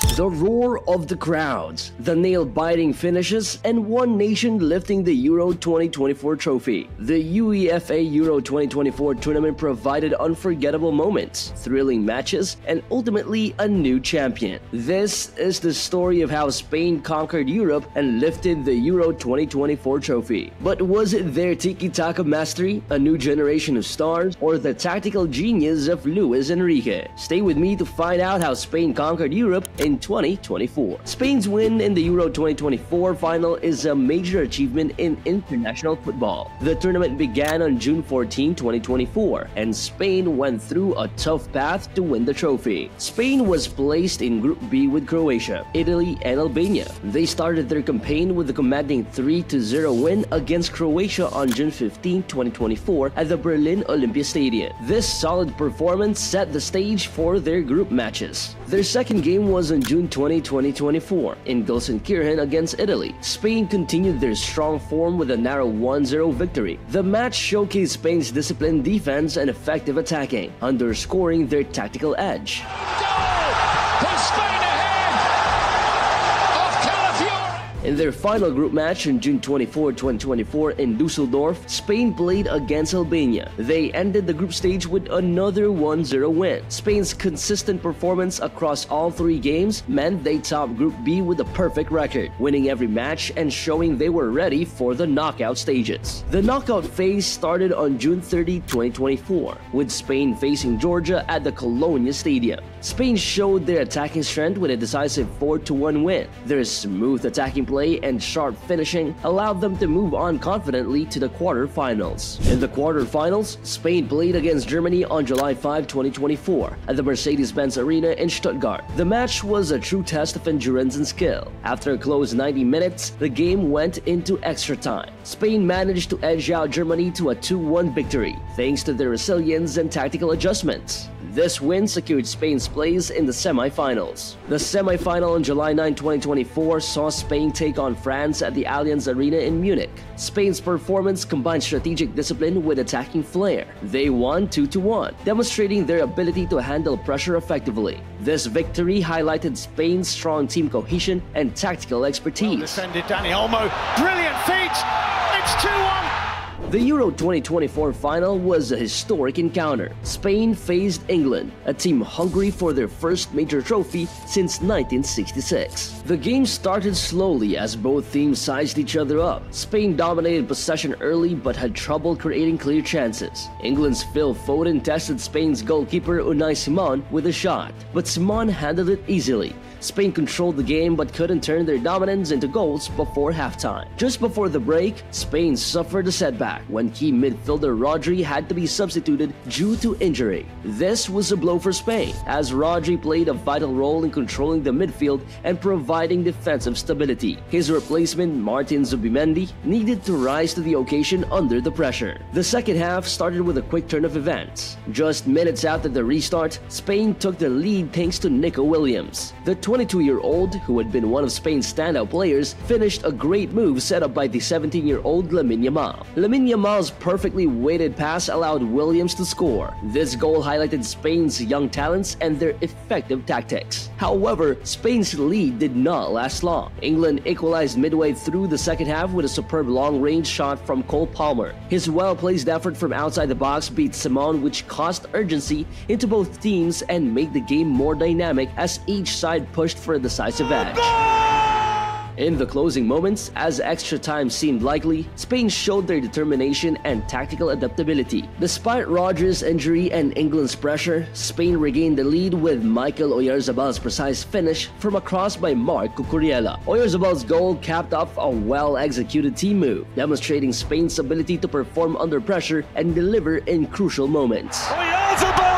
The roar of the crowds, the nail-biting finishes, and one nation lifting the Euro 2024 trophy. The UEFA Euro 2024 tournament provided unforgettable moments, thrilling matches, and ultimately a new champion. This is the story of how Spain conquered Europe and lifted the Euro 2024 trophy. But was it their tiki-taka mastery, a new generation of stars, or the tactical genius of Luis Enrique? Stay with me to find out how Spain conquered Europe in 2024. Spain's win in the Euro 2024 final is a major achievement in international football. The tournament began on June 14, 2024, and Spain went through a tough path to win the trophy. Spain was placed in Group B with Croatia, Italy, and Albania. They started their campaign with a commanding 3-0 win against Croatia on June 15, 2024 at the Berlin Olympia Stadium. This solid performance set the stage for their group matches. Their second game was on June 20, 2024 in Gelsenkirchen against Italy. Spain continued their strong form with a narrow 1-0 victory. The match showcased Spain's disciplined defense and effective attacking, underscoring their tactical edge. In their final group match on June 24, 2024 in Dusseldorf, Spain played against Albania. They ended the group stage with another 1-0 win. Spain's consistent performance across all three games meant they topped Group B with a perfect record, winning every match and showing they were ready for the knockout stages. The knockout phase started on June 30, 2024, with Spain facing Georgia at the Colonia Stadium. Spain showed their attacking strength with a decisive 4-1 win. Their smooth attacking play and sharp finishing allowed them to move on confidently to the quarterfinals. In the quarterfinals, Spain played against Germany on July 5, 2024 at the Mercedes-Benz Arena in Stuttgart. The match was a true test of endurance and skill. After a close 90 minutes, the game went into extra time. Spain managed to edge out Germany to a 2-1 victory thanks to their resilience and tactical adjustments. This win secured Spain's place in the semifinals. The semifinal on July 9, 2024 saw Spain take on France at the Allianz Arena in Munich. Spain's performance combined strategic discipline with attacking flair. They won 2-1, demonstrating their ability to handle pressure effectively. This victory highlighted Spain's strong team cohesion and tactical expertise. Well defended Dani Olmo, brilliant feat! It's 2-1! The Euro 2024 final was a historic encounter. Spain faced England, a team hungry for their first major trophy since 1966. The game started slowly as both teams sized each other up. Spain dominated possession early but had trouble creating clear chances. England's Phil Foden tested Spain's goalkeeper Unai Simon with a shot, but Simon handled it easily. Spain controlled the game but couldn't turn their dominance into goals before halftime. Just before the break, Spain suffered a setback when key midfielder Rodri had to be substituted due to injury. This was a blow for Spain, as Rodri played a vital role in controlling the midfield and providing defensive stability. His replacement, Martin Zubimendi, needed to rise to the occasion under the pressure. The second half started with a quick turn of events. Just minutes after the restart, Spain took the lead thanks to Nico Williams. The 22-year-old, who had been one of Spain's standout players, finished a great move set up by the 17-year-old Lamine Yamal. Lamine Yamal's perfectly weighted pass allowed Williams to score. This goal highlighted Spain's young talents and their effective tactics. However, Spain's lead did not last long. England equalized midway through the second half with a superb long-range shot from Cole Palmer. His well-placed effort from outside the box beat Simon which caused urgency into both teams and made the game more dynamic as each side pushed for a decisive edge. In the closing moments, as extra time seemed likely, Spain showed their determination and tactical adaptability. Despite Rodri's injury and England's pressure, Spain regained the lead with Michael Oyarzabal's precise finish from a cross by Marc Cucurella. Oyarzabal's goal capped off a well-executed team move, demonstrating Spain's ability to perform under pressure and deliver in crucial moments. Oyarzabal!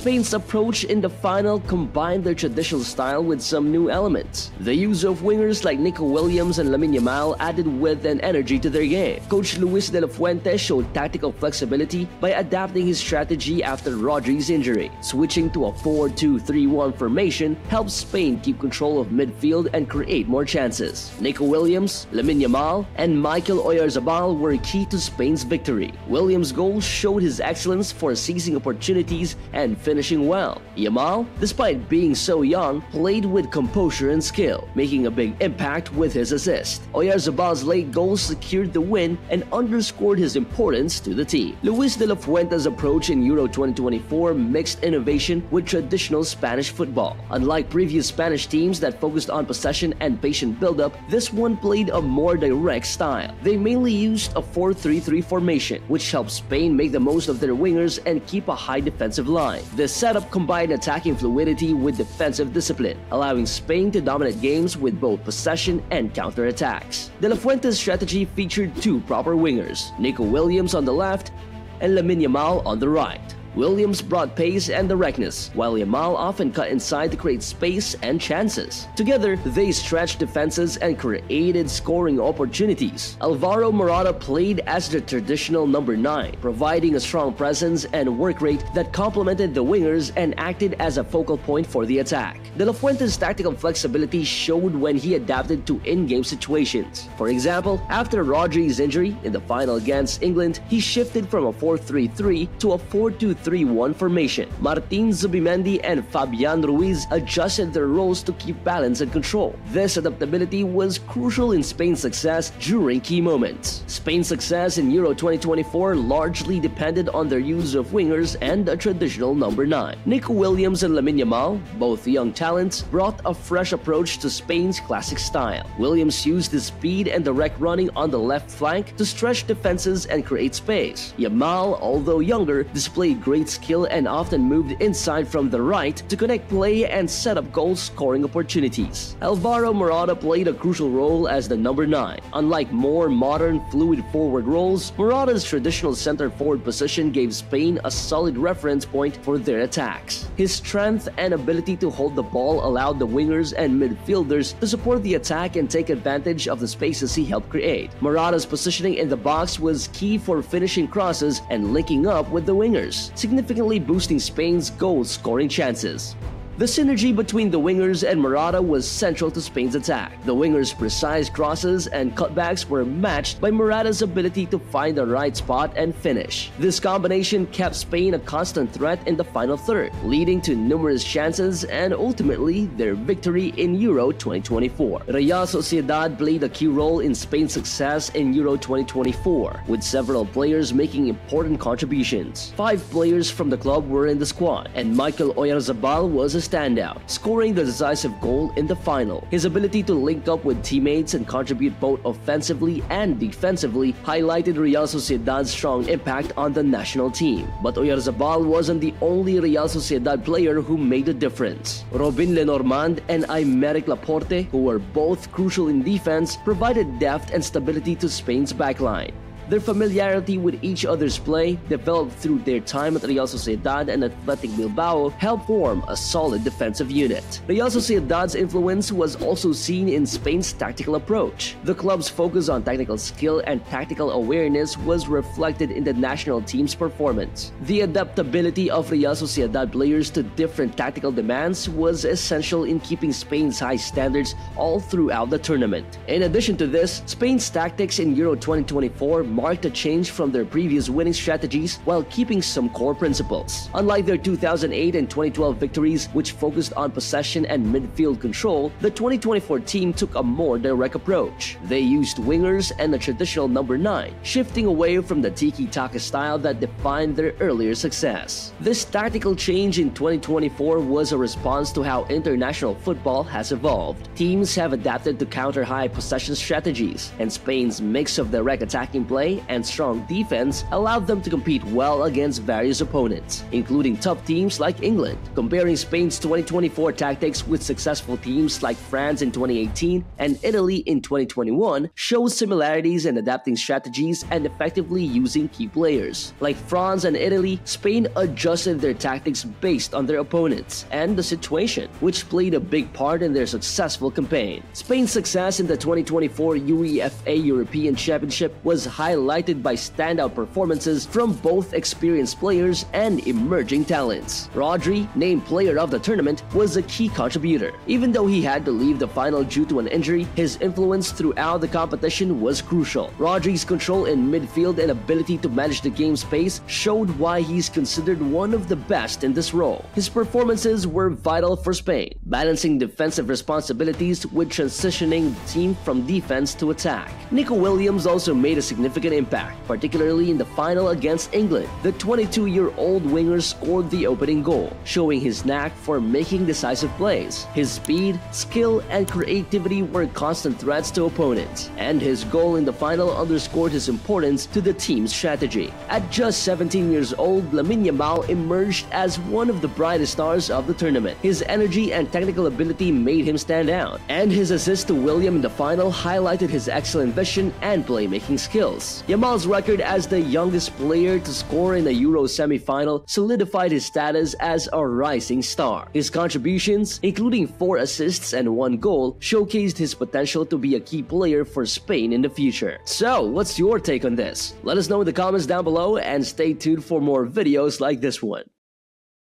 Spain's approach in the final combined their traditional style with some new elements. The use of wingers like Nico Williams and Lamine Yamal added width and energy to their game. Coach Luis de la Fuente showed tactical flexibility by adapting his strategy after Rodri's injury. Switching to a 4-2-3-1 formation helped Spain keep control of midfield and create more chances. Nico Williams, Lamine Yamal, and Michael Oyarzabal were key to Spain's victory. Williams' goal showed his excellence for seizing opportunities and finishing well. Yamal, despite being so young, played with composure and skill, making a big impact with his assist. Oyarzabal's late goal secured the win and underscored his importance to the team. Luis de la Fuente's approach in Euro 2024 mixed innovation with traditional Spanish football. Unlike previous Spanish teams that focused on possession and patient build-up, this one played a more direct style. They mainly used a 4-3-3 formation, which helped Spain make the most of their wingers and keep a high defensive line. This setup combined attacking fluidity with defensive discipline, allowing Spain to dominate games with both possession and counter-attacks. De La Fuente's strategy featured two proper wingers, Nico Williams on the left and Lamine Yamal on the right. Williams brought pace and directness, while Yamal often cut inside to create space and chances. Together, they stretched defenses and created scoring opportunities. Alvaro Morata played as the traditional number 9, providing a strong presence and work rate that complemented the wingers and acted as a focal point for the attack. De La Fuente's tactical flexibility showed when he adapted to in-game situations. For example, after Rodri's injury in the final against England, he shifted from a 4-3-3 to a 4-2 3-1 formation. Martin Zubimendi and Fabian Ruiz adjusted their roles to keep balance and control. This adaptability was crucial in Spain's success during key moments. Spain's success in Euro 2024 largely depended on their use of wingers and a traditional number 9. Nico Williams and Lamine Yamal, both young talents, brought a fresh approach to Spain's classic style. Williams used his speed and direct running on the left flank to stretch defenses and create space. Yamal, although younger, displayed great skill and often moved inside from the right to connect play and set up goal scoring opportunities. Alvaro Morata played a crucial role as the number 9. Unlike more modern, fluid forward roles, Morata's traditional center forward position gave Spain a solid reference point for their attacks. His strength and ability to hold the ball allowed the wingers and midfielders to support the attack and take advantage of the spaces he helped create. Morata's positioning in the box was key for finishing crosses and linking up with the wingers significantly boosting Spain's goal scoring chances. The synergy between the wingers and Morata was central to Spain's attack. The wingers' precise crosses and cutbacks were matched by Morata's ability to find the right spot and finish. This combination kept Spain a constant threat in the final third, leading to numerous chances and ultimately their victory in Euro 2024. Real Sociedad played a key role in Spain's success in Euro 2024, with several players making important contributions. Five players from the club were in the squad, and Michael Oyarzabal was a standout, scoring the decisive goal in the final. His ability to link up with teammates and contribute both offensively and defensively highlighted Real Sociedad's strong impact on the national team. But Oyarzabal wasn't the only Real Sociedad player who made a difference. Robin Le Normand and Aymeric Laporte, who were both crucial in defense, provided depth and stability to Spain's backline. Their familiarity with each other's play, developed through their time at Real Sociedad and Athletic Bilbao, helped form a solid defensive unit. Real Sociedad's influence was also seen in Spain's tactical approach. The club's focus on technical skill and tactical awareness was reflected in the national team's performance. The adaptability of Real Sociedad players to different tactical demands was essential in keeping Spain's high standards all throughout the tournament. In addition to this, Spain's tactics in Euro 2024 marked a change from their previous winning strategies while keeping some core principles. Unlike their 2008 and 2012 victories, which focused on possession and midfield control, the 2024 team took a more direct approach. They used wingers and a traditional number 9, shifting away from the tiki-taka style that defined their earlier success. This tactical change in 2024 was a response to how international football has evolved. Teams have adapted to counter high possession strategies, and Spain's mix of direct attacking play play and strong defense allowed them to compete well against various opponents, including tough teams like England. Comparing Spain's 2024 tactics with successful teams like France in 2018 and Italy in 2021 shows similarities in adapting strategies and effectively using key players. Like France and Italy, Spain adjusted their tactics based on their opponents and the situation, which played a big part in their successful campaign. Spain's success in the 2024 UEFA European Championship was highlighted highlighted by standout performances from both experienced players and emerging talents. Rodri, named player of the tournament, was a key contributor. Even though he had to leave the final due to an injury, his influence throughout the competition was crucial. Rodri's control in midfield and ability to manage the game's pace showed why he's considered one of the best in this role. His performances were vital for Spain, balancing defensive responsibilities with transitioning the team from defense to attack. Nico Williams also made a significant impact, particularly in the final against England. The 22-year-old winger scored the opening goal, showing his knack for making decisive plays. His speed, skill, and creativity were constant threats to opponents, and his goal in the final underscored his importance to the team's strategy. At just 17 years old, Lamine Yamal emerged as one of the brightest stars of the tournament. His energy and technical ability made him stand out, and his assist to William in the final highlighted his excellent vision and playmaking skills. Yamal's record as the youngest player to score in a Euro semi-final solidified his status as a rising star. His contributions, including four assists and one goal, showcased his potential to be a key player for Spain in the future. So, what's your take on this? Let us know in the comments down below and stay tuned for more videos like this one.